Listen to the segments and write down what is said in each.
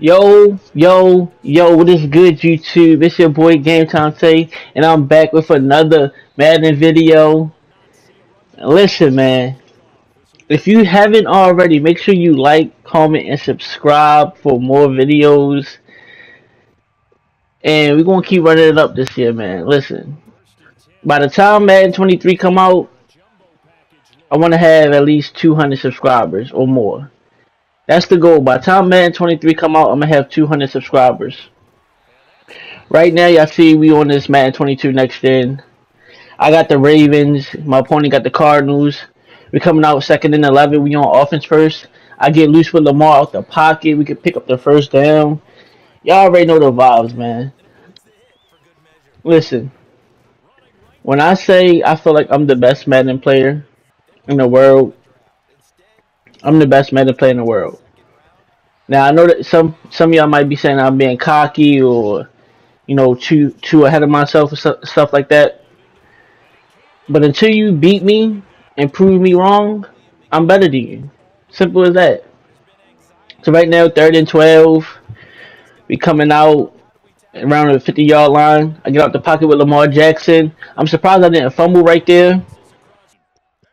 Yo, yo, yo, what is good, YouTube? It's your boy Game Time Tay, and I'm back with another Madden video. Listen, man, if you haven't already, make sure you like, comment, and subscribe for more videos. And we're gonna keep running it up this year, man. Listen, by the time Madden 23 come out, I want to have at least 200 subscribers or more. That's the goal. By the time Madden 23 come out, I'm gonna have 200 subscribers. Right now, y'all see we on this Madden 22 next gen. I got the Ravens. My opponent got the Cardinals. We coming out second and 11. We on offense first. I get loose with Lamar out the pocket. We can pick up the first down. Y'all already know the vibes, man. Listen, when I say I feel like I'm the best Madden player in the world, I'm the best Madden player in the world. Now I know that some some of y'all might be saying I'm being cocky or you know too too ahead of myself or stuff like that. But until you beat me and prove me wrong, I'm better than you. Simple as that. So right now, third and twelve, we coming out around the 50 yard line. I get out the pocket with Lamar Jackson. I'm surprised I didn't fumble right there.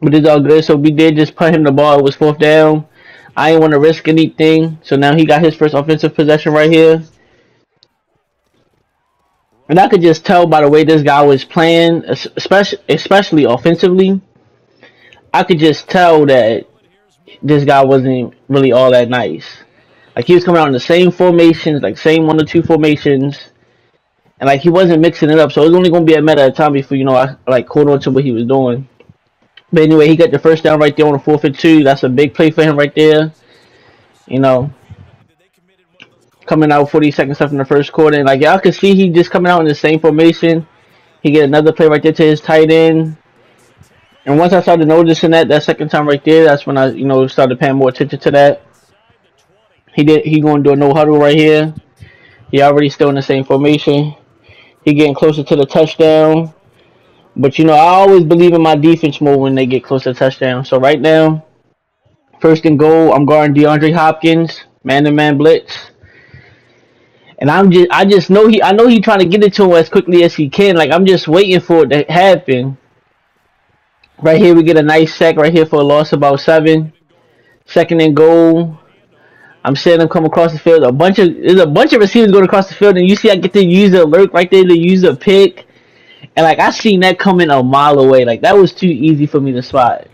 But it's all good. So we did just put him the ball. It was fourth down. I didn't want to risk anything. So now he got his first offensive possession right here. And I could just tell by the way this guy was playing, especially especially offensively. I could just tell that this guy wasn't really all that nice. Like he was coming out in the same formations, like same one or two formations, and like he wasn't mixing it up. So it was only going to be a matter of time before you know I like caught on to what he was doing. But anyway, he got the first down right there on the fourth and two. That's a big play for him right there. You know, coming out 40 seconds left in the first quarter. And like y'all can see, he just coming out in the same formation. He get another play right there to his tight end. And once I started noticing that that second time right there, that's when I you know started paying more attention to that. He did. He going to do a no huddle right here. He already still in the same formation. He getting closer to the touchdown. But you know, I always believe in my defense more when they get close to touchdown. So right now, first and goal, I'm guarding DeAndre Hopkins, man to man blitz. And I'm just I just know he I know he trying to get it to him as quickly as he can. Like I'm just waiting for it to happen. Right here we get a nice sack right here for a loss about seven. Second and goal. I'm seeing them come across the field. A bunch of there's a bunch of receivers going across the field, and you see I get to use the alert right there to use a pick. And like I seen that coming a mile away. Like that was too easy for me to spot.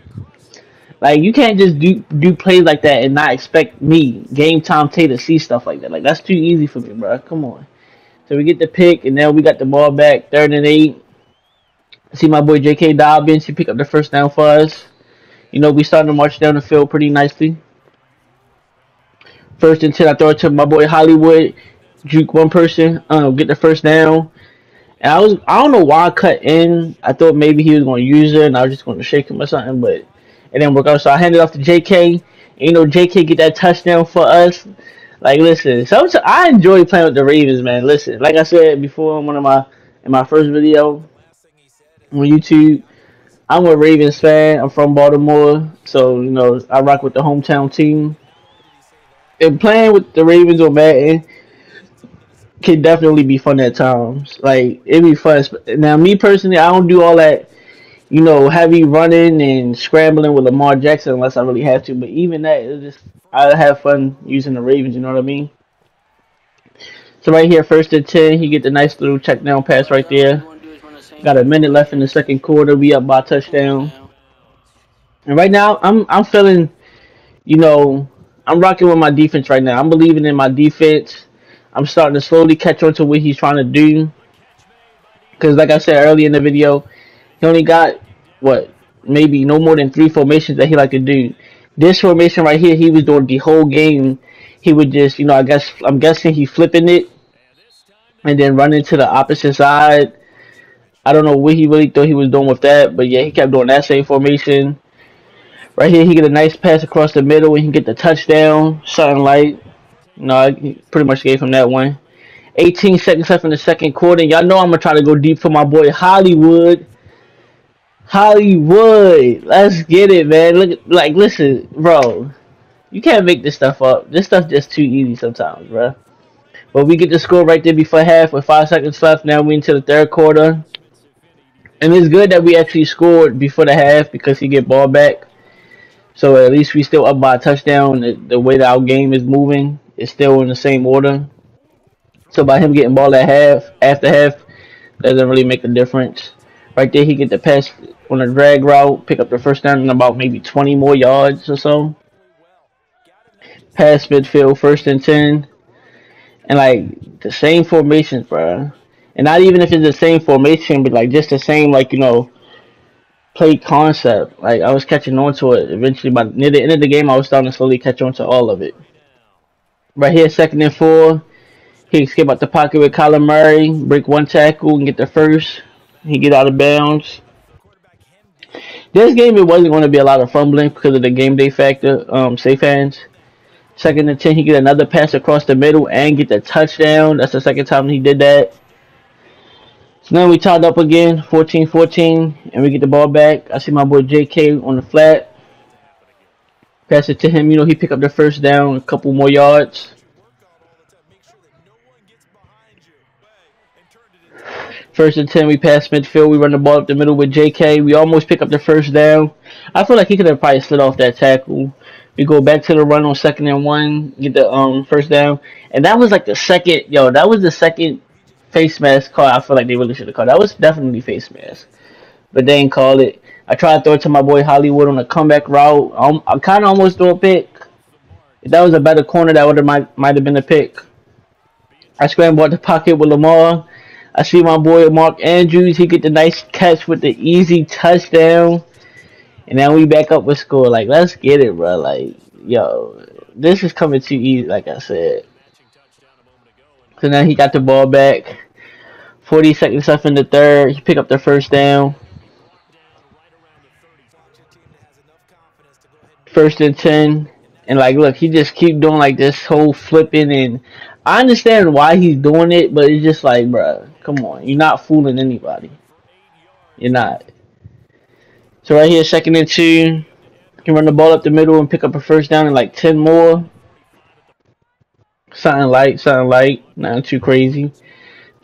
Like you can't just do do plays like that and not expect me, game time Tay, to see stuff like that. Like that's too easy for me, bro. Come on. So we get the pick, and then we got the ball back, third and eight. See my boy J.K. Dobbins. He picked up the first down for us. You know we starting to march down the field pretty nicely. First and ten, I throw it to my boy Hollywood. Juke one person, um, get the first down. And I was I don't know why I cut in. I thought maybe he was going to use it, and I was just going to shake him or something, but it didn't work out. So I handed off to J.K. You know, J.K. get that touchdown for us. Like, listen, so I enjoy playing with the Ravens, man. Listen, like I said before in one of my in my first video on YouTube, I'm a Ravens fan. I'm from Baltimore, so you know I rock with the hometown team. And playing with the Ravens or Madden can definitely be fun at times. Like it'd be fun. Now, me personally, I don't do all that, you know, heavy running and scrambling with Lamar Jackson unless I really have to. But even that, it's just I have fun using the Ravens. You know what I mean? So right here, first and ten, he get the nice little check down pass right there. Got a minute left in the second quarter. We up by touchdown. And right now, I'm I'm feeling, you know, I'm rocking with my defense right now. I'm believing in my defense. I'm starting to slowly catch on to what he's trying to do. Because, like I said earlier in the video, he only got, what, maybe no more than three formations that he like to do. This formation right here, he was doing the whole game. He would just, you know, I guess, I'm guessing he flipping it and then running to the opposite side. I don't know what he really thought he was doing with that, but yeah, he kept doing that same formation. Right here, he get a nice pass across the middle and he get the touchdown, something like. No, I pretty much gave him that one. 18 seconds left in the second quarter. Y'all know I'm gonna try to go deep for my boy Hollywood. Hollywood, let's get it, man. Look, like, listen, bro. You can't make this stuff up. This stuff just too easy sometimes, bro. But we get the score right there before half with five seconds left. Now we into the third quarter. And it's good that we actually scored before the half because he get ball back. So at least we still up by a touchdown. The, the way that our game is moving is still in the same order. So by him getting ball at half, after half, doesn't really make a difference. Right there, he get the pass on a drag route, pick up the first down in about maybe 20 more yards or so. Pass midfield, first and 10. And like the same formations, bro. And not even if it's the same formation, but like just the same, like, you know, play concept. Like I was catching on to it eventually. By near the end of the game, I was starting to slowly catch on to all of it. Right here, second and four. He skip out the pocket with Kyler Murray, break one tackle and get the first. He get out of bounds. This game it wasn't going to be a lot of fumbling because of the game day factor. Um, safe hands. Second and ten, he get another pass across the middle and get the touchdown. That's the second time he did that. So now we tied up again, 14-14, and we get the ball back. I see my boy JK on the flat. Pass it to him. You know, he pick up the first down, a couple more yards. First and 10, we pass midfield. We run the ball up the middle with JK. We almost pick up the first down. I feel like he could have probably slid off that tackle. We go back to the run on second and one, get the um first down. And that was like the second, yo, that was the second face mask call. I feel like they really should have called. That was definitely face mask, but they didn't call it. I tried to throw it to my boy Hollywood on a comeback route. Um, I kind of almost threw a pick. If that was a better corner, that would have might might have been a pick. I scrambled out the pocket with Lamar. I see my boy Mark Andrews. He get the nice catch with the easy touchdown. And now we back up with score. Like, let's get it, bro. Like, yo, this is coming too easy, like I said. So now he got the ball back. 40 seconds left in the third. He pick up the first down. First and 10. And like, look, he just keep doing like this whole flipping. And I understand why he's doing it, but it's just like, bro, come on. You're not fooling anybody. You're not. So right here, second and two. Can run the ball up the middle and pick up a first down in like 10 more. Something light, something light, not too crazy.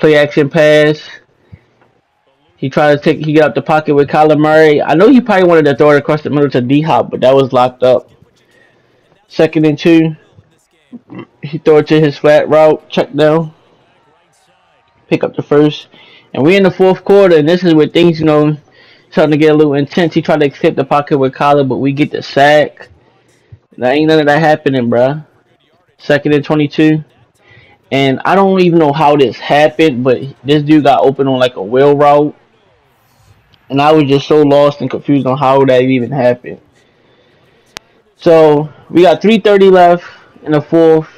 Play action pass. He tried to take, he got up the pocket with Kyler Murray. I know he probably wanted to throw it across the middle to D Hop, but that was locked up. Second and two. He throw it to his flat route, check down. Pick up the first. And we're in the fourth quarter, and this is where things, you know, starting to get a little intense. He tried to escape the pocket with Kyler, but we get the sack. There ain't none of that happening, bruh second and 22. And I don't even know how this happened, but this dude got open on like a wheel route. And I was just so lost and confused on how that even happened. So we got 330 left in the fourth,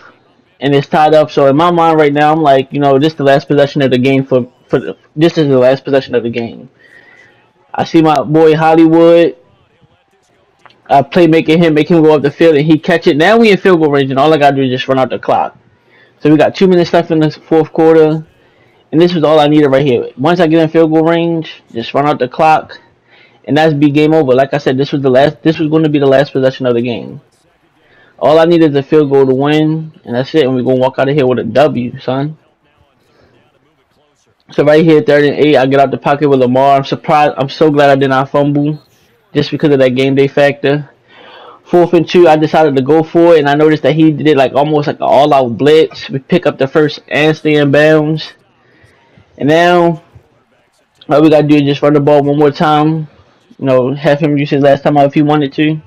and it's tied up. So in my mind right now, I'm like, you know, this is the last possession of the game for for the, this is the last possession of the game. I see my boy Hollywood uh, playmaking him, make him go up the field, and he catch it. Now we in field goal range, and all I gotta do is just run out the clock. So we got two minutes left in the fourth quarter, and this was all I needed right here. Once I get in field goal range, just run out the clock, and that's be game over. Like I said, this was the last. This was going to be the last possession of the game. All I needed is a field goal to win, and that's it. And we're gonna walk out of here with a W, son. So right here, third and eight, I get out the pocket with Lamar. I'm surprised. I'm so glad I did not fumble just because of that game day factor. Fourth and two, I decided to go for it, and I noticed that he did like almost like an all-out blitz. We pick up the first and stay in bounds. And now, all we gotta do is just run the ball one more time. You know, have him use his last time out if he wanted to.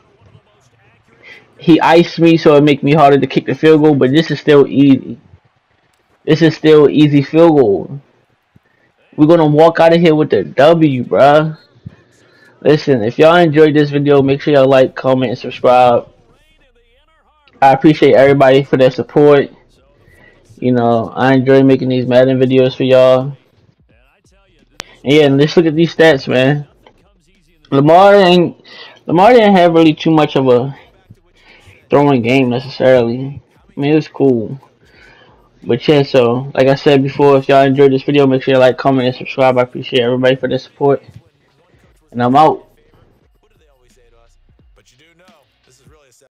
He iced me, so it make me harder to kick the field goal, but this is still easy. This is still easy field goal. We're gonna walk out of here with the W, bruh. Listen, if y'all enjoyed this video, make sure y'all like, comment, and subscribe. I appreciate everybody for their support. You know, I enjoy making these Madden videos for y'all. And yeah, let's look at these stats, man. Lamar ain't Lamar didn't have really too much of a throwing game necessarily. I mean, it was cool. But yeah, so like I said before, if y'all enjoyed this video, make sure you like, comment, and subscribe. I appreciate everybody for their support and I'm out.